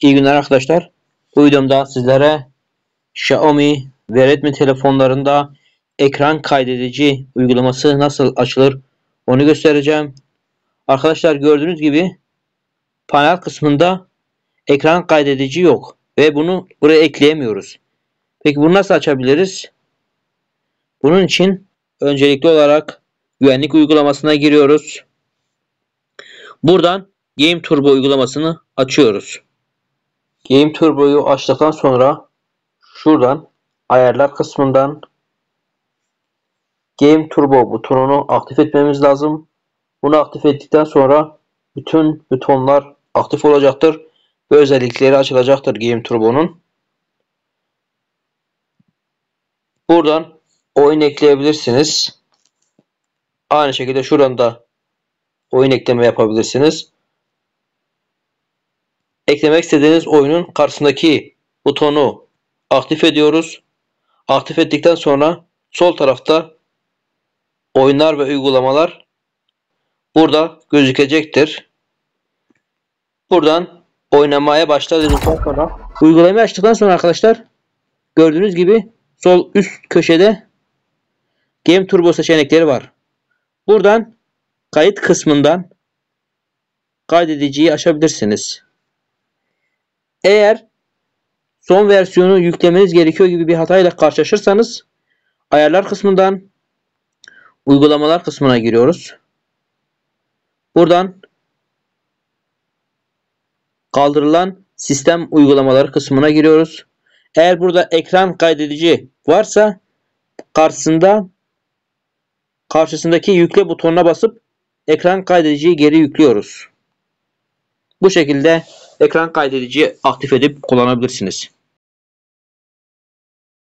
İyi günler arkadaşlar. Bu videomda sizlere Xiaomi ve Redmi telefonlarında ekran kaydedici uygulaması nasıl açılır onu göstereceğim. Arkadaşlar gördüğünüz gibi panel kısmında ekran kaydedici yok ve bunu buraya ekleyemiyoruz. Peki bunu nasıl açabiliriz? Bunun için öncelikli olarak güvenlik uygulamasına giriyoruz. Buradan Game Turbo uygulamasını açıyoruz. Game Turbo'yu açtıktan sonra şuradan ayarlar kısmından Game Turbo butonunu aktif etmemiz lazım. Bunu aktif ettikten sonra bütün butonlar aktif olacaktır ve özellikleri açılacaktır Game Turbo'nun. Buradan oyun ekleyebilirsiniz. Aynı şekilde şuradan da oyun ekleme yapabilirsiniz eklemek istediğiniz oyunun karşısındaki butonu aktif ediyoruz. Aktif ettikten sonra sol tarafta oyunlar ve uygulamalar burada gözükecektir. Buradan oynamaya başla dedikten sonra uygulamayı açtıktan sonra arkadaşlar gördüğünüz gibi sol üst köşede Game Turbo seçenekleri var. Buradan kayıt kısmından kaydediciyi açabilirsiniz. Eğer son versiyonu yüklemeniz gerekiyor gibi bir hatayla karşılaşırsanız ayarlar kısmından uygulamalar kısmına giriyoruz. Buradan kaldırılan sistem uygulamaları kısmına giriyoruz. Eğer burada ekran kaydedici varsa karşısında karşısındaki yükle butonuna basıp ekran kaydediciyi geri yüklüyoruz. Bu şekilde ekran kaydediciyi aktif edip kullanabilirsiniz.